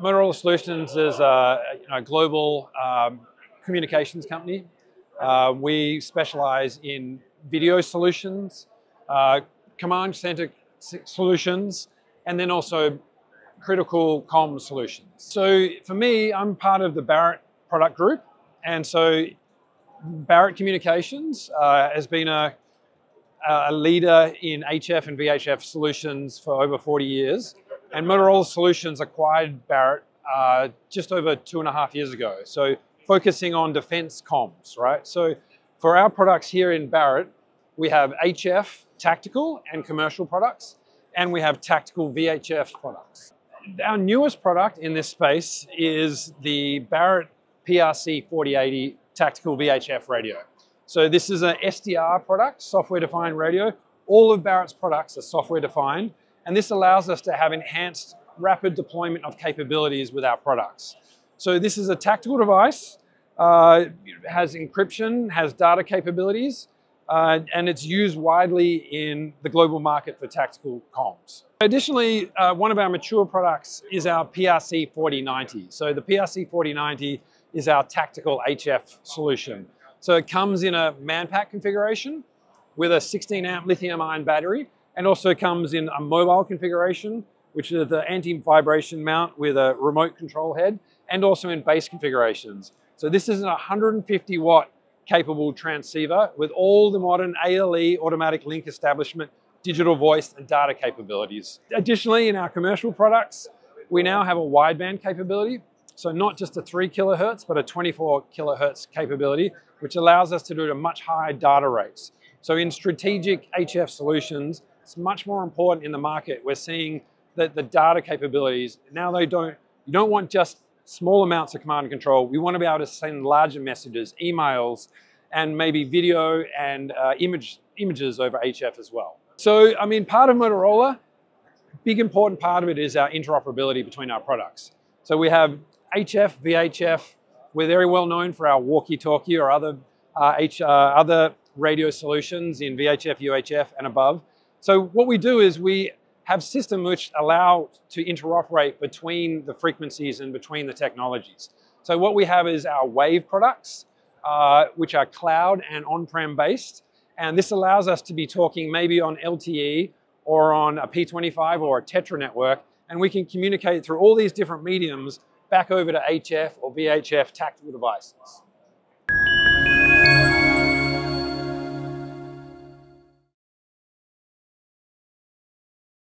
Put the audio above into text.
Motorola Solutions is a you know, global um, communications company. Uh, we specialize in video solutions, uh, command center solutions, and then also critical comm solutions. So for me, I'm part of the Barrett product group. And so Barrett Communications uh, has been a, a leader in HF and VHF solutions for over 40 years. And Motorola Solutions acquired Barrett uh, just over two and a half years ago. So focusing on defense comms, right? So for our products here in Barrett, we have HF tactical and commercial products, and we have tactical VHF products. Our newest product in this space is the Barrett PRC 4080 tactical VHF radio. So this is an SDR product, software defined radio. All of Barrett's products are software defined, and this allows us to have enhanced rapid deployment of capabilities with our products. So this is a tactical device, uh, has encryption, has data capabilities, uh, and it's used widely in the global market for tactical comms. Additionally, uh, one of our mature products is our PRC 4090. So the PRC 4090 is our tactical HF solution. So it comes in a manpack configuration with a 16 amp lithium ion battery and also comes in a mobile configuration, which is the anti-vibration mount with a remote control head, and also in base configurations. So this is a 150 watt capable transceiver with all the modern ALE automatic link establishment, digital voice and data capabilities. Additionally, in our commercial products, we now have a wideband capability. So not just a three kilohertz, but a 24 kilohertz capability, which allows us to do it at much higher data rates. So in strategic HF solutions, it's much more important in the market. We're seeing that the data capabilities, now they don't, you don't want just small amounts of command and control. We want to be able to send larger messages, emails, and maybe video and uh, image, images over HF as well. So, I mean, part of Motorola, big important part of it is our interoperability between our products. So we have HF, VHF, we're very well known for our walkie-talkie or other, uh, H, uh, other radio solutions in VHF, UHF, and above. So what we do is we have systems which allow to interoperate between the frequencies and between the technologies. So what we have is our Wave products, uh, which are cloud and on-prem based. And this allows us to be talking maybe on LTE or on a P25 or a Tetra network, and we can communicate through all these different mediums back over to HF or VHF tactical devices.